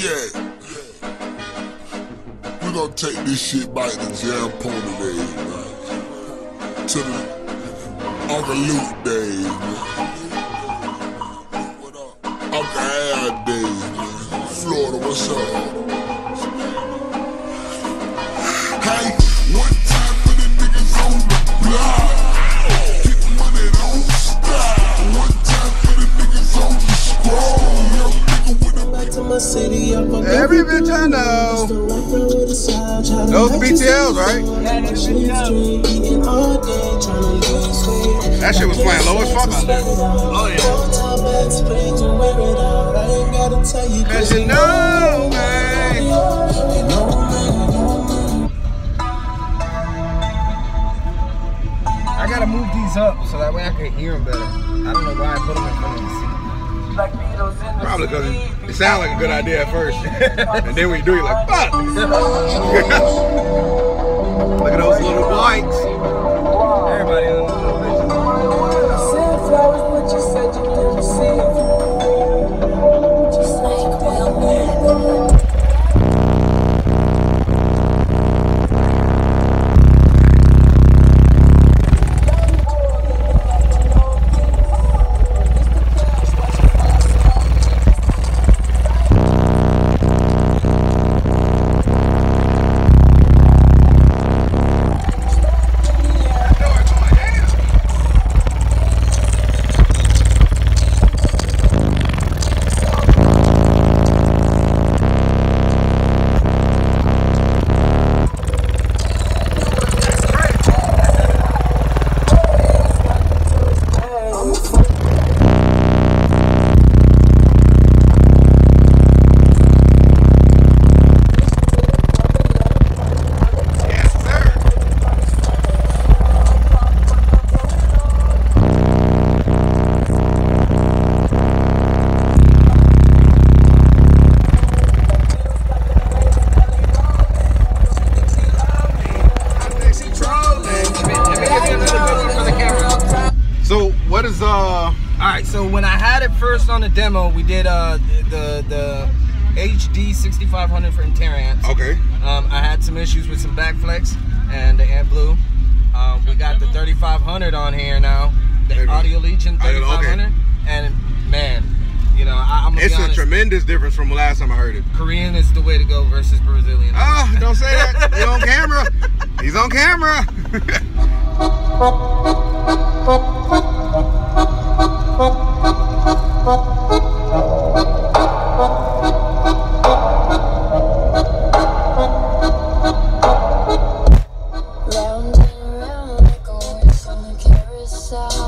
Yeah. We gonna take this shit back to Jam Pony days, man. To the Uncle Luke days, man. Uncle Al days, man. Florida, what's up? City, I fuck Every bitch I know. Those Those BTLs, right? That shit was playing low as fuck out there. Oh yeah. Cause you know, man. I gotta move these up so that way I can hear them better. I don't know why I put them in front of the seat. Probably because it, it sounded like a good idea at first. and then when you do, you're like, fuck. Look at those little bikes. Everybody on the little bitches. Right, so when I had it first on the demo, we did uh the the HD 6500 for Interants. Okay. Um, I had some issues with some back flex and the Amp Blue. Um, we got the 3500 on here now, the Maybe. Audio Legion Audio- okay. 3500, and man, you know I, I'm It's a tremendous difference from the last time I heard it. Korean is the way to go versus Brazilian. Oh, don't say that. He's on camera. He's on camera. Round and round like a horse on a carousel.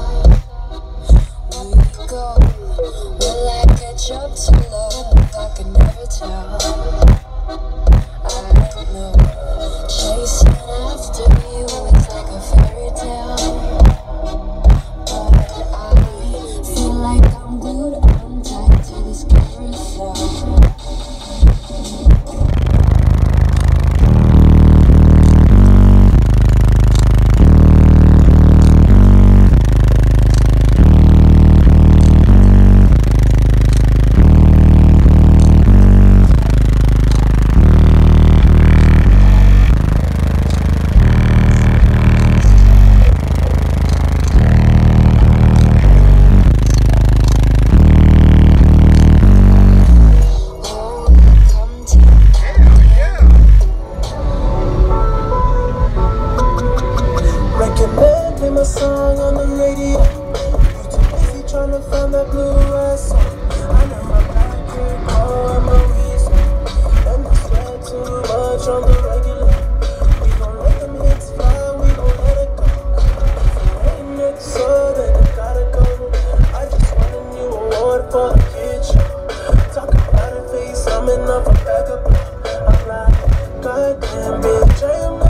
Talk about a face, I'm enough a backup. I'm like, goddamn bitch, I am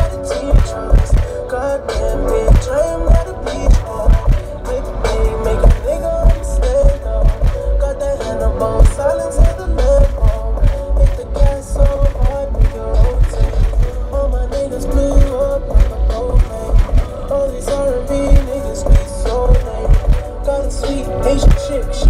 R&B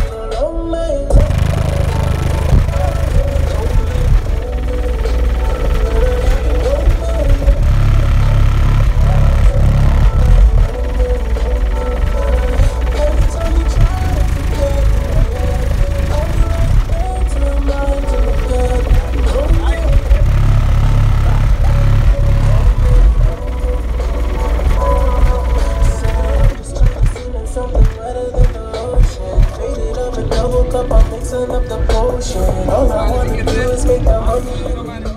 double cup, I'm mixing up the potion. All I wanna do is make the money.